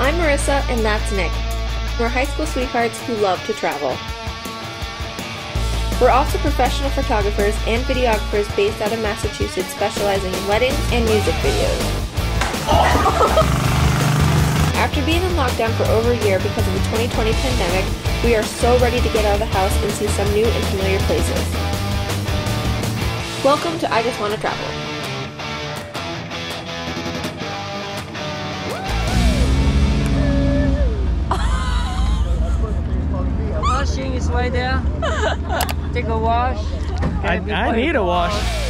I'm Marissa, and that's Nick. We're high school sweethearts who love to travel. We're also professional photographers and videographers based out of Massachusetts specializing in weddings and music videos. After being in lockdown for over a year because of the 2020 pandemic, we are so ready to get out of the house and see some new and familiar places. Welcome to I Just Want to Travel. Washing is right there. Take a wash. I, Okay, I before need a wash. out.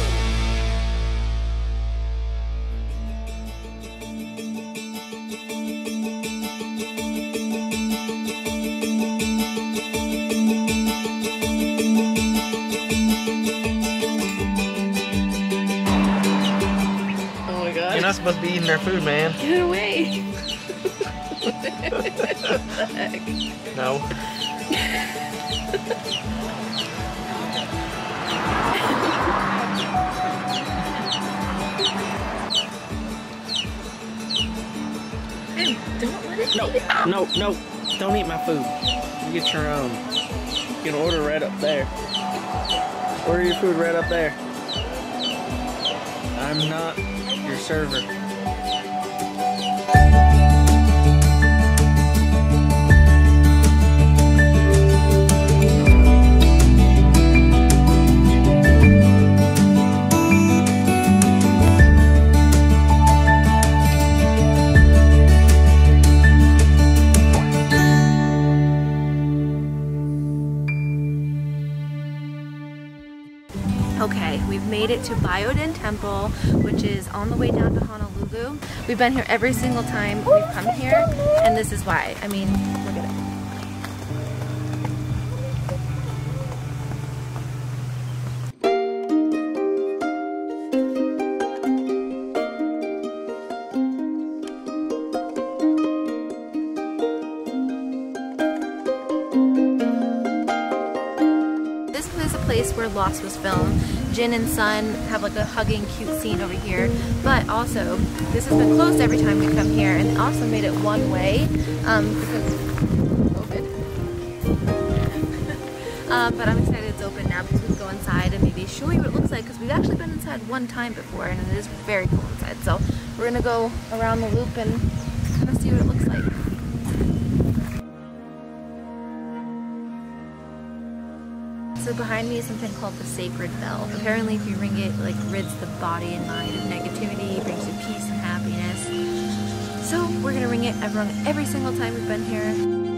Oh my god. You're not supposed to be eating their food, man. Get away. No. Don't let it No, no, no. Don't eat my food. You get your own. You can order right up there. Order your food right up there. I'm not your server. Made it to Byodo-In Temple, which is on the way down to Honolulu. We've been here every single time we've come here, and this is why. I mean, look at it. This is a place where Lost was filmed. Jin and Sun have like a hugging cute scene over here. But also, this has been closed every time we come here and also made it one way um, because COVID. um, but I'm excited it's open now because we can go inside and maybe show you what it looks like because we've actually been inside one time before and it is very cool inside. So we're gonna go around the loop and So behind me is something called the sacred bell. Apparently if you ring it, like rids the body and mind of negativity, brings you peace and happiness. So we're gonna ring it everyone every single time we've been here.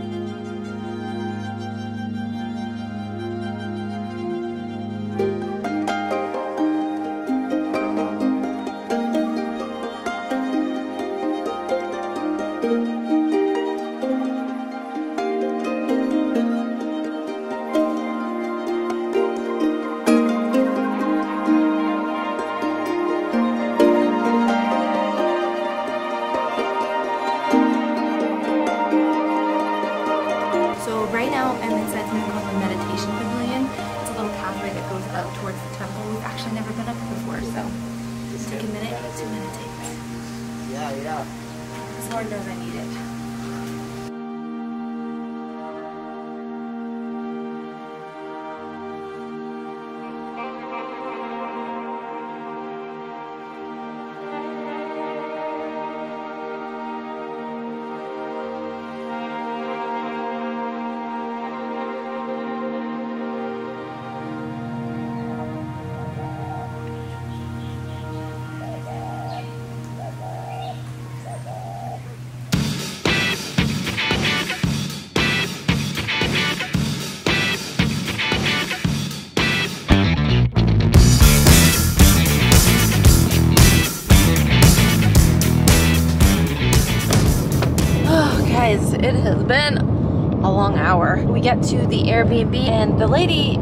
Get to the Airbnb and the lady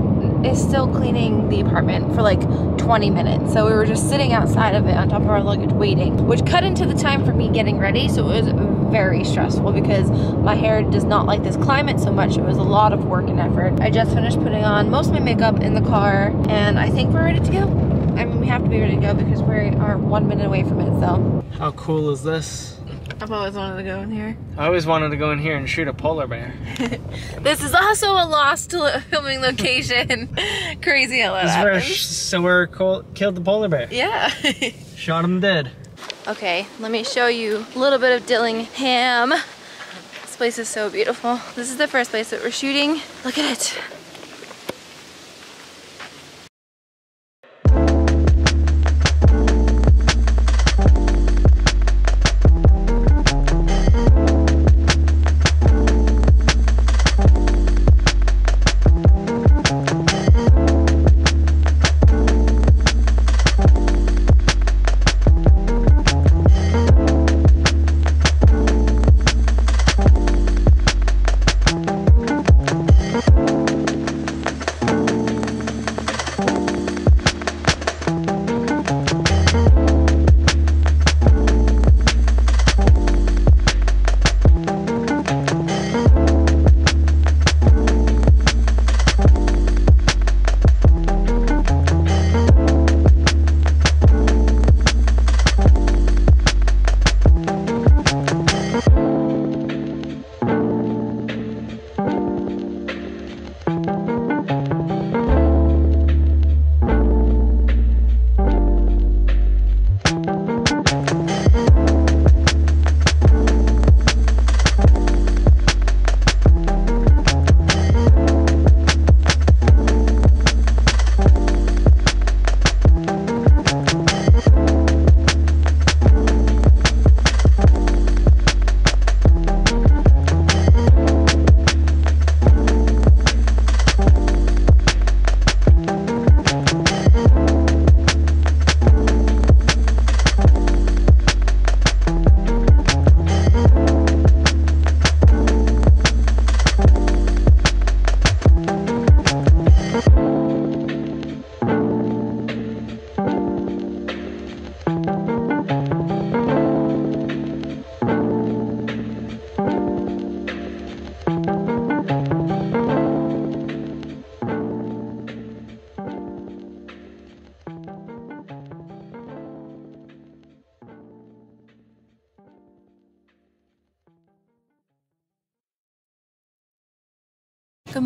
is still cleaning the apartment for like 20 minutes. So we were just sitting outside of it on top of our luggage waiting, which cut into the time for me getting ready. So it was very stressful because my hair does not like this climate so much. It was a lot of work and effort. I just finished putting on most of my makeup in the car and I think we're ready to go. I mean, we have to be ready to go because we are one minute away from it, so. How cool is this? I've always wanted to go in here. I always wanted to go in here and shoot a polar bear. This is also a lost lo- filming location. Crazy how that This is where happens. Killed the polar bear. Yeah. Shot him dead. okay, let me show you a little bit of Dillingham. This place is so beautiful. This is the first place that we're shooting. Look at it.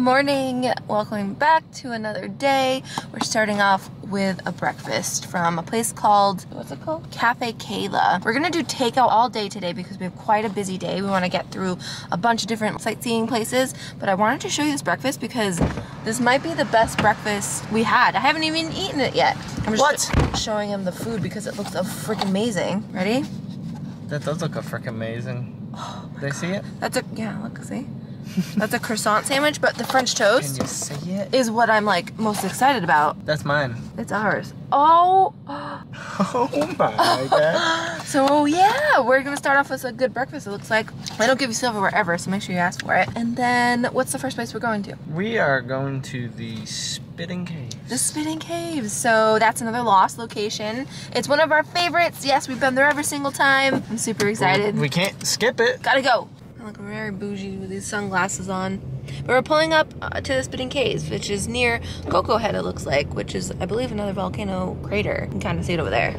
Morning. Welcome back to another day. We're starting off with a breakfast from a place called what's it called? Cafe Kayla. We're gonna do takeout all day today because we have quite a busy day. We want to get through a bunch of different sightseeing places, but I wanted to show you this breakfast because this might be the best breakfast we had. I haven't even eaten it yet. I'm just showing him the food because it looks so freaking amazing. Ready? That does look a frick amazing. Did I see it? That's a yeah. Look, see. That's a croissant sandwich, but the French toast. Can you see it? is what I'm like most excited about. That's mine. It's ours. Oh, Oh my god. so yeah, we're gonna start off with a good breakfast. It looks like they don't give you silverware ever, so make sure you ask for it. And then, what's the first place we're going to? We are going to the Spitting Caves. The Spitting Caves. So that's another lost location. It's one of our favorites. Yes, we've been there every single time. I'm super excited. We can't skip it. Gotta go. Look very bougie with these sunglasses on. But we're pulling up uh, to the Spitting Caves, which is near Koko Head, it looks like, which is, I believe, another volcano crater. You can kind of see it over there.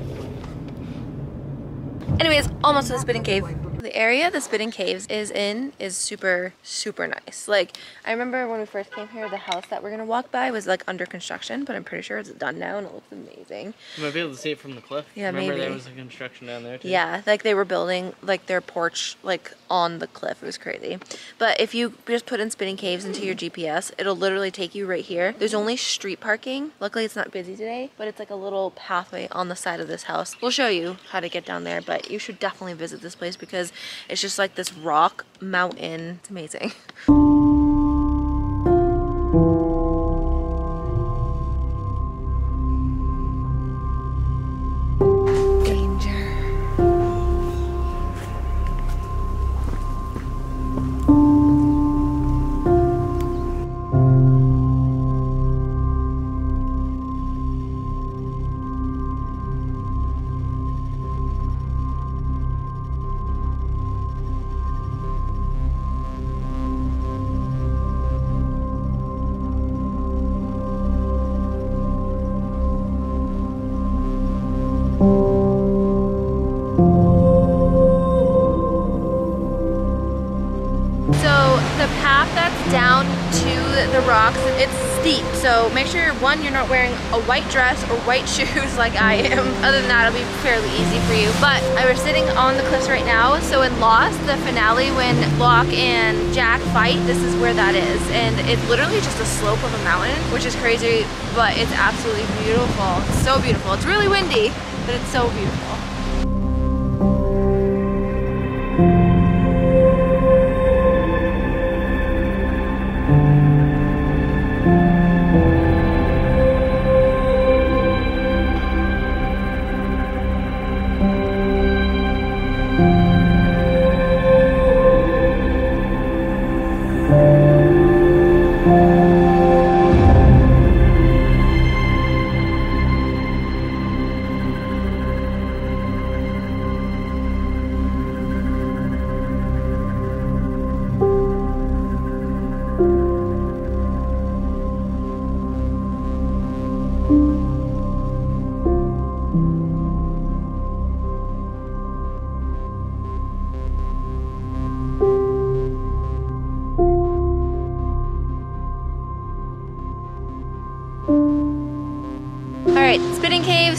Anyways, almost to the Spitting Cave. The area the Spitting Caves is in is super, super nice. Like, I remember when we first came here, the house that we're gonna walk by was like under construction, but I'm pretty sure it's done now and it looks amazing. You might be able to see it from the cliff. Yeah, Remember maybe. there was a construction down there too? Yeah, like they were building like their porch like on the cliff. It was crazy. But if you just put in Spitting Caves into your GPS, it'll literally take you right here. There's only street parking. Luckily it's not busy today, but it's like a little pathway on the side of this house. We'll show you how to get down there, but you should definitely visit this place because it's just like this rock mountain. It's amazing. So the path that's down to the rocks, it's steep. So make sure one, you're not wearing a white dress or white shoes like I am. Other than that, it'll be fairly easy for you. But I was sitting on the cliffs right now. So in Lost, the finale when Locke and Jack fight, this is where that is. And it's literally just a slope of a mountain, which is crazy, but it's absolutely beautiful. It's so beautiful. It's really windy, but it's so beautiful.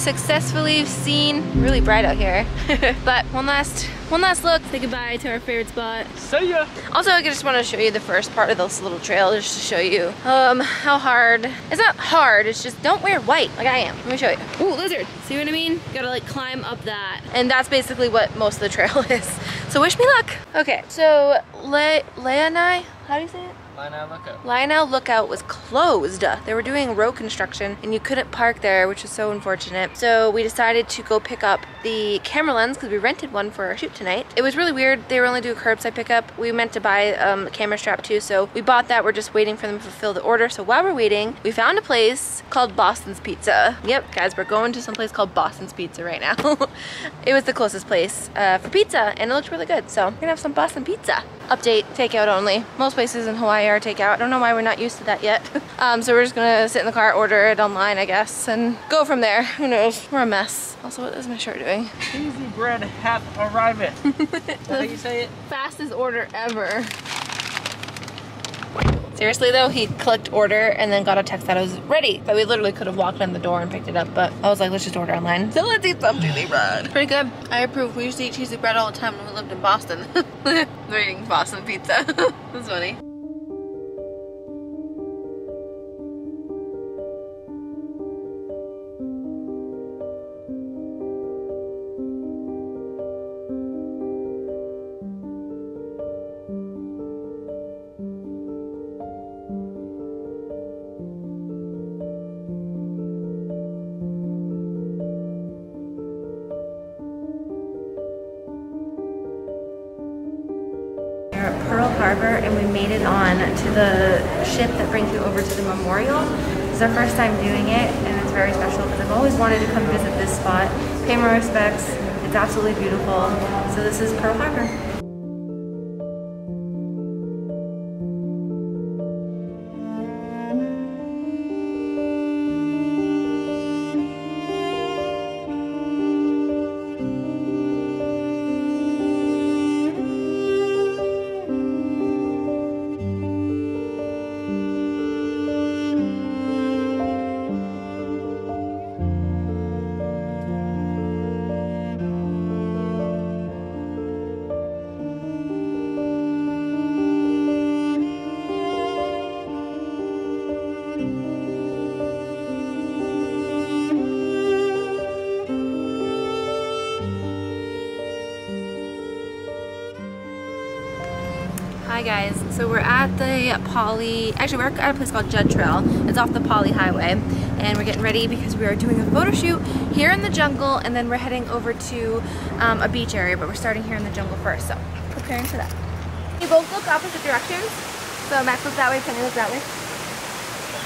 Successfully seen. Really bright out here. but one last, one last look. Say goodbye to our favorite spot. See ya. Also, I just want to show you the first part of this little trail just to show you um, how hard. It's not hard, it's just don't wear white like I am. Let me show you. Ooh, lizard. See what I mean? You gotta like climb up that. And that's basically what most of the trail is. So wish me luck. Okay, so Le Leonai, how do you say it? Line out, look up. Lionel Lookout was closed. They were doing road construction and you couldn't park there, which is so unfortunate. So we decided to go pick up the camera lens because we rented one for our shoot tonight. It was really weird. They were only doing curbside pickup. We meant to buy um, a camera strap too, so we bought that. We're just waiting for them to fulfill the order. So while we're waiting, we found a place called Boston's Pizza. Yep, guys, we're going to some place called Boston's Pizza right now. it was the closest place uh, for pizza and it looked really good. So we're gonna have some Boston pizza. Update, takeout only. Most places in Hawaii are takeout. I don't know why we're not used to that yet. um, so we're just gonna sit in the car, order it online, I guess, and go from there. Who knows? We're a mess. Also, what is my shirt doing? Easy bread hath arrived. Is that how you say it? Fastest order ever. Seriously though, he clicked order and then got a text that it was ready. But we literally could have walked in the door and picked it up, but I was like, let's just order online. So let's eat some cheesy bread. Pretty good. I approve. We used to eat cheesy bread all the time when we lived in Boston. We're eating Boston pizza. That's funny. On to the ship that brings you over to the memorial. Is our first time doing it and it's very special because I've always wanted to come visit this spot, pay my respects. It's absolutely beautiful. So this is Pearl Harbor. Hi guys, so we're at the Pali, actually we're at a place called Judd Trail. It's off the Pali Highway and we're getting ready because we are doing a photo shoot here in the jungle and then we're heading over to um, a beach area but we're starting here in the jungle first, so preparing for that. You both look opposite directions. So Max looks that way, Penny looks that way.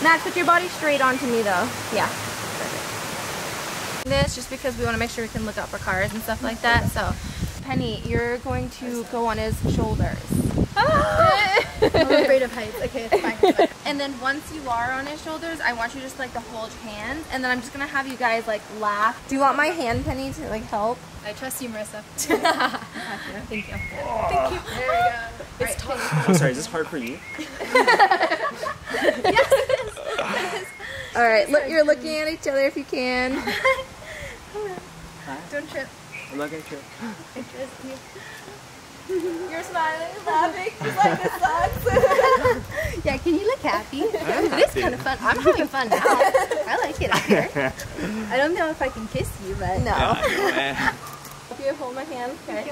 Max, put your body straight onto me though. Yeah, perfect. This just because we want to make sure we can look out for cars and stuff like that, so Penny, you're going to go on his shoulders. I'm afraid of heights. Okay, it's fine. and then once you are on his shoulders, I want you just like to hold hands, and then I'm just gonna have you guys like laugh. Do you want my hand, Penny, to like help? I trust you, Marissa. Thank you. Thank you. There we go. It's tall. I'm sorry, is this hard for you? Yes. This All right, look, you're looking at each other if you can. Don't trip. I'm not gonna trip. Interest you. You're smiling, laughing, just like this sucks. Yeah, can you look happy? It is kind of fun. I'm having fun now. I like it up here. I don't know if I can kiss you, but No. Yeah, eh? If you hold my hand, okay.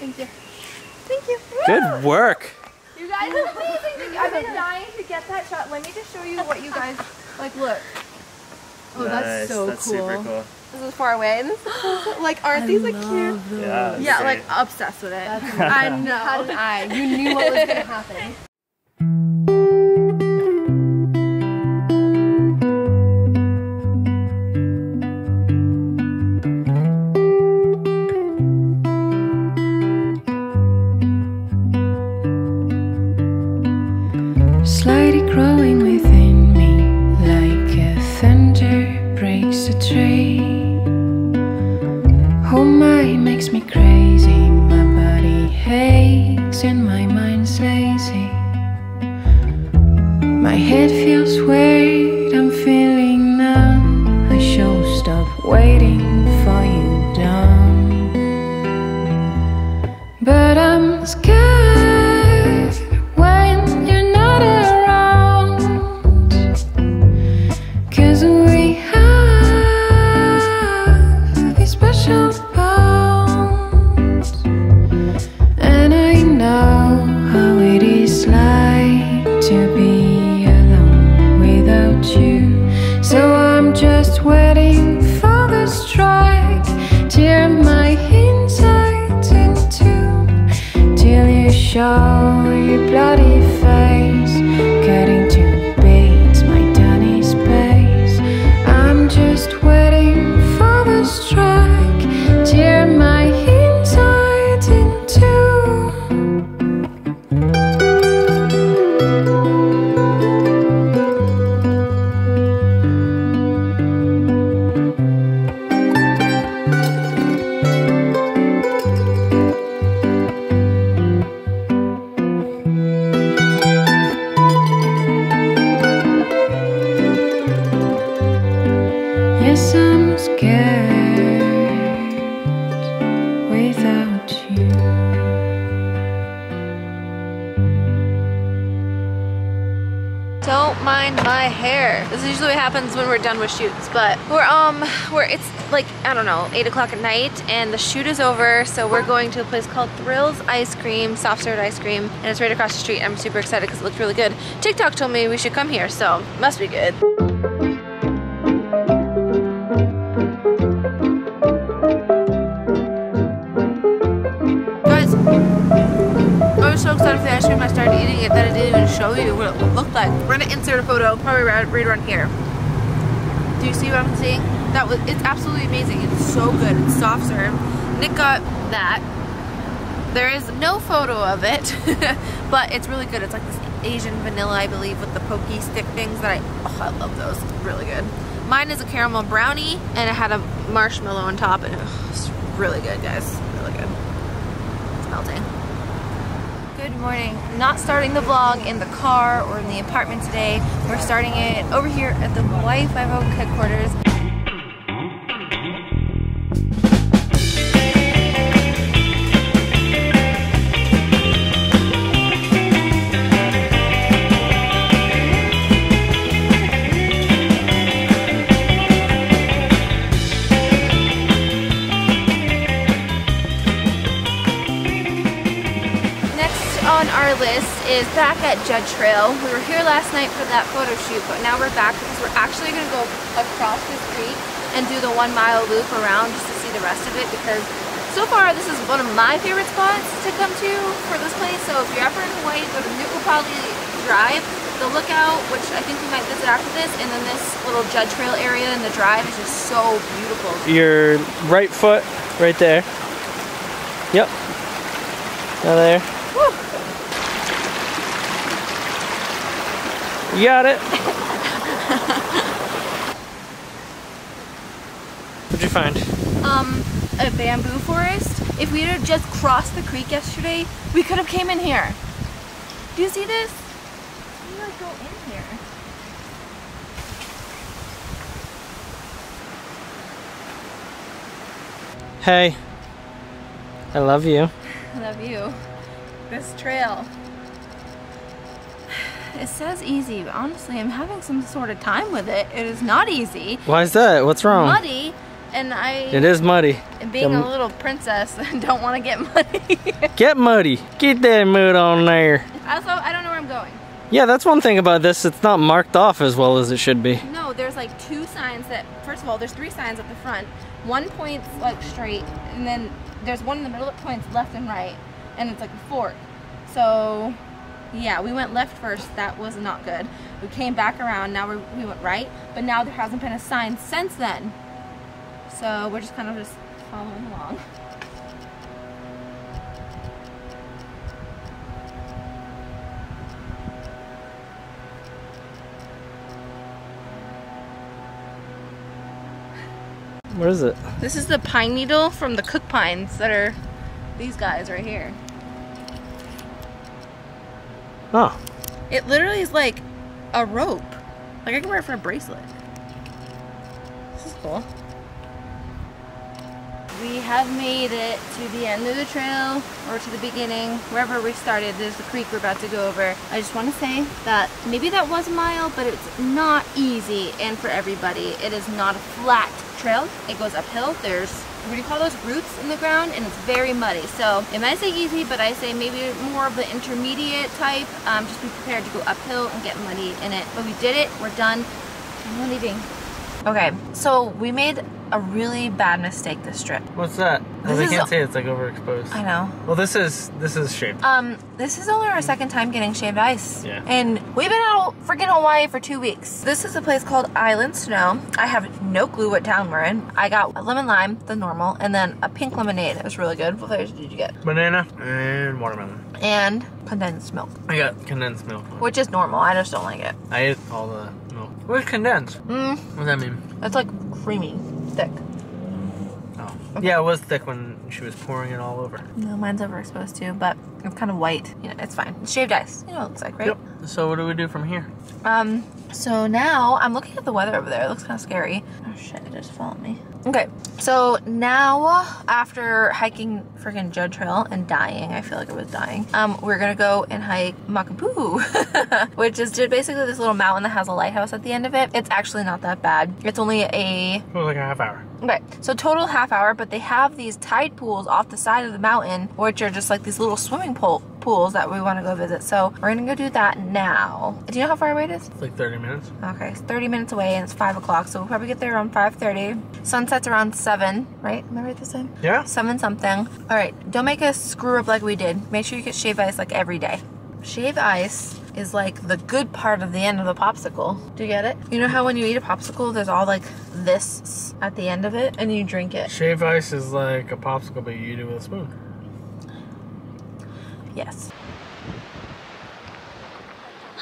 Thank you. Thank you. Good work. You guys are amazing. I've been dying to get that shot. Let me just show you what you guys like. Look, Oh, that's so That's cool. super cool. this is far away. This is so, like, aren't these like cute? Yeah. that's Yeah, great. like obsessed with it. That's I How know. did I? You knew what was gonna happen. Slowly growing within makes me crazy. My body aches and my mind's lazy. My head feels weird, I eight o'clock at night, and the shoot is over. So we're going to a place called Thrills Ice Cream, soft serve ice cream, and it's right across the street. I'm super excited because it looks really good. TikTok told me we should come here, so must be good. Guys, I was so excited for the ice cream I started eating it that I didn't even show you what it looked like. We're gonna insert a photo probably right, right around here. Do you see what I'm seeing? That was it's absolutely amazing. It's so good. It's soft serve. Nick got that. There is no photo of it, but it's really good. It's like this Asian vanilla, I believe, with the Pocky stick things that I oh I love those. It's really good. Mine is a caramel brownie and it had a marshmallow on top and it's really good, guys. Really good. It's melting. Good morning. Not starting the vlog in the car or in the apartment today. We're starting it over here at the Hawaii Five-O oh headquarters. Is back at Judd Trail. We were here last night for that photo shoot, but now we're back because we're actually going to go across the street and do the one mile loop around just to see the rest of it because so far this is one of my favorite spots to come to for this place. So if you're ever in Hawaii, go to Nukupali Drive, the lookout, which I think we might visit after this, and then this little Judd Trail area and the drive is just so beautiful. Your right foot right there. Yep. Now there. Whew. You got it. What'd you find? um, a bamboo forest If we had just crossed the creek yesterday, we could have came in here. Do you see this? We like go in here. Hey. I love you. I love you. This trail. It says easy, but honestly, I'm having some sort of time with it. It is not easy. Why is that? What's wrong? Muddy, and I, It is muddy. being a little princess, don't want to get muddy. Get muddy. Get that mud on there. also, I don't know where I'm going. Yeah, that's one thing about this. It's not marked off as well as it should be. No, there's like two signs that, first of all, there's three signs at the front. One points like straight, and then there's one in the middle that points left and right, and it's like a fork. So, yeah, we went left first. That was not good. We came back around. Now we we went right, but now there hasn't been a sign since then. So we're just kind of just following along. What is it? This is the pine needle from the cook pines that are these guys right here. Oh, It literally is like a rope. Like I can wear it for a bracelet. This is cool. We have made it to the end of the trail or to the beginning, wherever we started. There's the creek we're about to go over. I just want to say that maybe that was a mile, but it's not easy and for everybody. It is not a flat trail. It goes uphill. There's what do you call those roots in the ground and it's very muddy. So it might say easy but i say maybe more of the intermediate type um, just be prepared to go uphill and get muddy in it. But we did it. We're done. We're leaving. Okay so we made a really bad mistake this trip what's that? Well, they can't say it's like overexposed. i know Well, this is this is shaved. um this is only our second time getting shaved ice Yeah. and we've been out freaking hawaii for two weeks this is a place called island snow i have no clue what town we're in i got a lemon lime the normal and then a pink lemonade it was really good what flavors did you get Banana and watermelon. and condensed milk, I got condensed milk. which is normal. I just don't like it. I ate all the milk. What's condensed? Mm, What does that mean? it's like creamy, thick. Oh. Yeah, it was thick when she was pouring it all over. No, mine's overexposed too, but it's kind of white. You know, it's fine. It's shaved ice. You know what it looks like, right? Yep. So what do we do from here? Um, so now I'm looking at the weather over there. It looks kind of scary. Oh shit, it just followed me. Okay, so now after hiking freaking Judd Trail and dying, I feel like I was dying, um, we're gonna go and hike Makapu, which is just basically this little mountain that has a lighthouse at the end of it. It's actually not that bad. It's only a It was like a half hour. Okay, so total half hour, but they have these tide pools off the side of the mountain, which are just like these little swimming pool pools that we want to go visit. So we're gonna go do that now. Do you know how far away it is? It's like 30 minutes. Okay, it's 30 minutes away and it's 5 o'clock, so we'll probably get there around 5.30. Sunset's around 7, right? Am I right this time? Yeah. 7 something. Alright, don't make us screw up like we did. Make sure you get shave ice like every day. Shave ice is like the good part of the end of the popsicle. Do you get it? You know how when you eat a popsicle, there's all like this at the end of it and you drink it? Shave ice is like a popsicle, but you eat it with a spoon. Yes.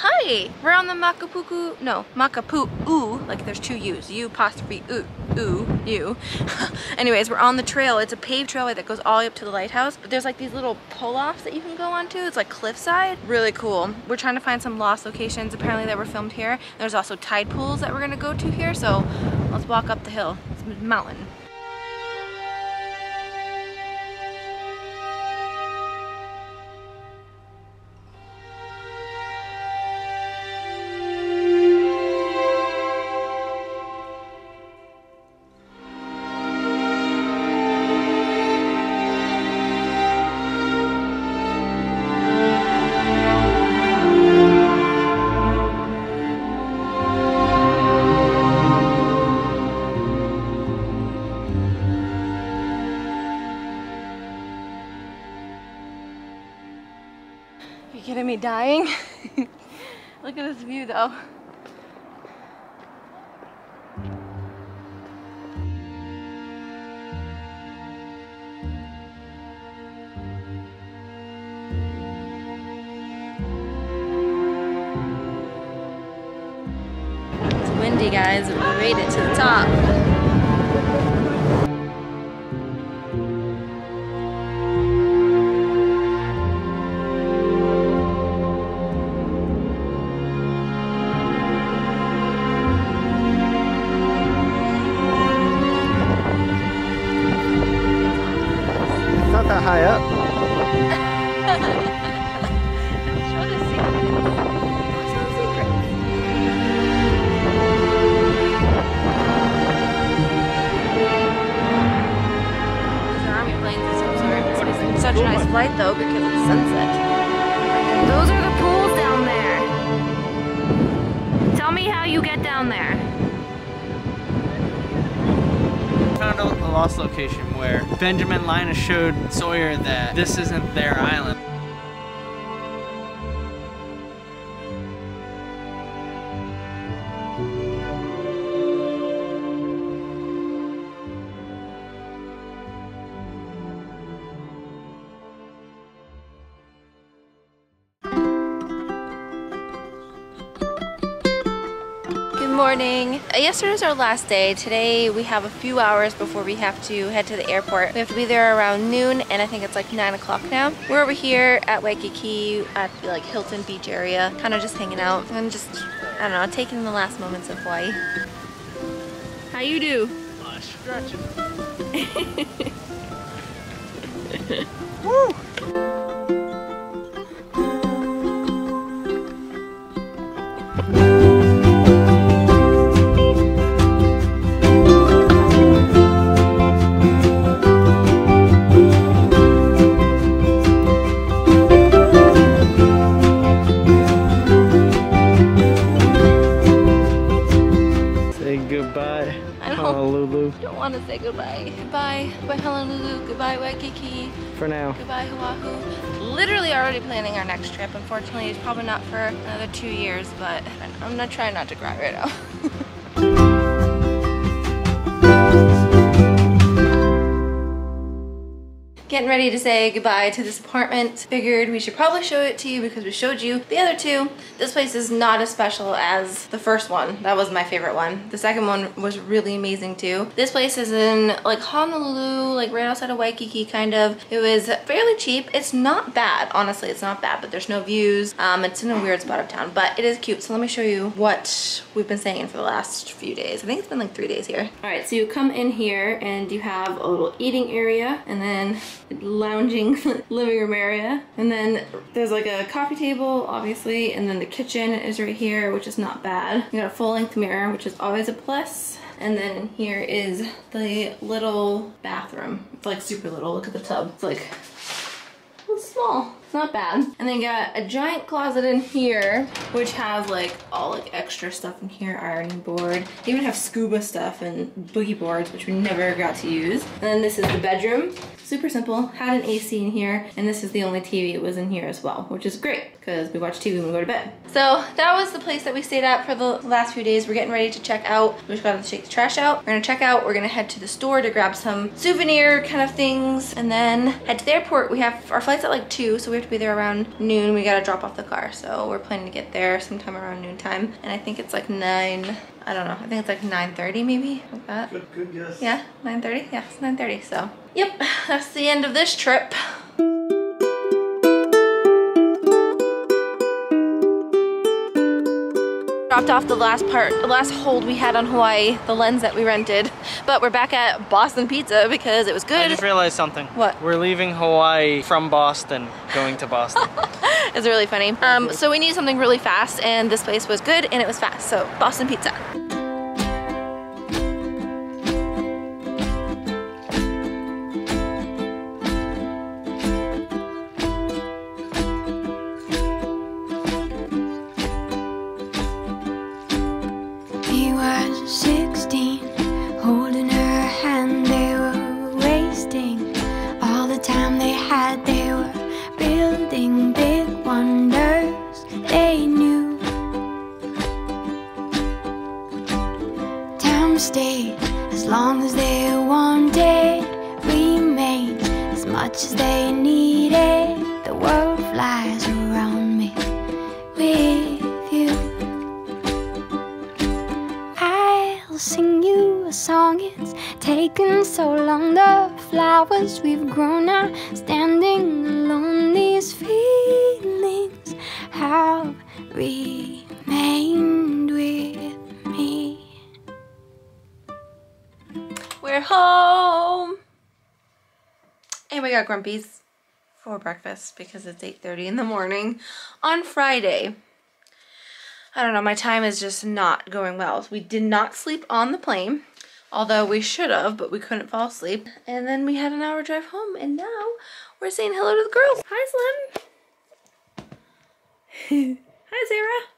Hi, we're on the Makapuku, no, Makapu-u, like there's two U's, U apostrophe U, U, U. Anyways, we're on the trail. It's a paved trailway that goes all the way up to the lighthouse, but there's like these little pull-offs that you can go onto. It's like cliffside, really cool. We're trying to find some lost locations apparently that were filmed here. There's also tide pools that we're gonna go to here, so let's walk up the hill. It's a mountain. Dying? Look at this view though. Benjamin Linus showed Sawyer that this isn't their island. Morning. Uh, Yesterday's our last day. Today we have a few hours before we have to head to the airport. We have to be there around noon and I think it's like 9 o'clock now. We're over here at Waikiki at the like Hilton Beach area, kind of just hanging out and just, I don't know, taking the last moments of Hawaii. How you do? stretching. Say goodbye. Goodbye. Goodbye Honolulu. Goodbye Waikiki. for now. Goodbye Oahu. Literally already planning our next trip. Unfortunately, it's probably not for another two years, but I'm gonna try not to cry right now. Getting ready to say goodbye to this apartment. Figured we should probably show it to you because we showed you the other two. This place is not as special as the first one. That was my favorite one. The second one was really amazing too. This place is in like Honolulu, like right outside of Waikiki kind of. It was fairly cheap. It's not bad, honestly, it's not bad, but there's no views. Um, it's in a weird spot of town, but it is cute. So let me show you what we've been saying in for the last few days. I think it's been like three days here. All right, so you come in here and you have a little eating area and then lounging living room area. And then there's like a coffee table, obviously, and then the kitchen is right here, which is not bad. You got a full length mirror, which is always a plus. And then here is the little bathroom. It's like super little. Look at the tub. It's like it's small. It's not bad. And then got a giant closet in here, which has like all like extra stuff in here, ironing board. They even have scuba stuff and boogie boards, which we never got to use. And then this is the bedroom. Super simple. Had an AC in here, and this is the only TV it was in here as well, which is great because we watch TV when we go to bed. So that was the place that we stayed at for the last few days. We're getting ready to check out. We just gotta shake the trash out. We're gonna check out. We're gonna head to the store to grab some souvenir kind of things, and then head to the airport. We have our flight's at like two, so we have to be there around noon. We gotta drop off the car, so we're planning to get there sometime around noon time. And I think it's like nine. I don't know. I think it's like 9:30 maybe, like that. Good, good guess. Yeah, 9.30? Yeah, it's 9.30, so. Yep, that's the end of this trip. Dropped off the last part, the last hold we had on Hawaii, the lens that we rented. But we're back at Boston Pizza because it was good. I just realized something. What? We're leaving Hawaii from Boston, going to Boston. It's really funny. Um, so we need something really fast and this place was good and it was fast. So Boston Pizza. Home. And we got Grumpy's for breakfast because it's 8.30 in the morning on Friday. I don't know, my time is just not going well. We did not sleep on the plane, although we should have, but we couldn't fall asleep. And then we had an hour drive home, and now we're saying hello to the girls. Hi, Slim. Hi, Sarah.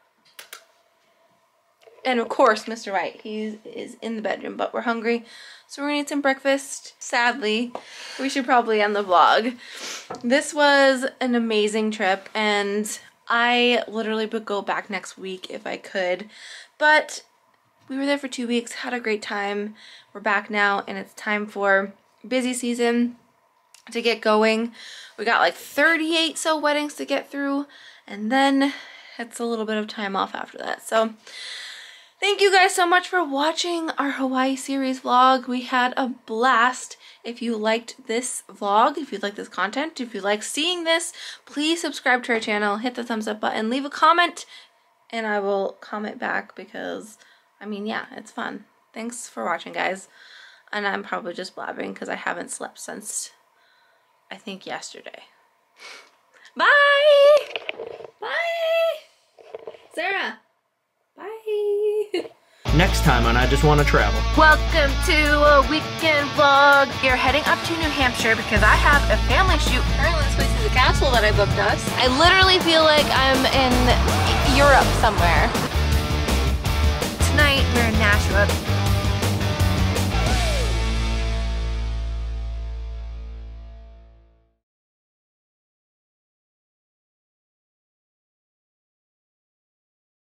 And of course, Mr. White, he is in the bedroom, but we're hungry. So we're gonna eat some breakfast. Sadly, we should probably end the vlog. This was an amazing trip and I literally would go back next week if I could. But we were there for two weeks, had a great time. We're back now and it's time for busy season to get going. We got like 38 so weddings to get through and then it's a little bit of time off after that. So Thank you guys so much for watching our Hawaii series vlog. We had a blast. If you liked this vlog, if you like this content, if you like seeing this, please subscribe to our channel, hit the thumbs up button, leave a comment, and I will comment back because, I mean, yeah, it's fun. Thanks for watching, guys. And I'm probably just blabbing because I haven't slept since, I think, yesterday. Bye! Bye! Sarah! Bye. Next time on I Just Want to Travel. Welcome to a weekend vlog. We're heading up to New Hampshire because I have a family shoot. Apparently this place is a castle that I booked us. I literally feel like I'm in Europe somewhere. Tonight we're in Nashua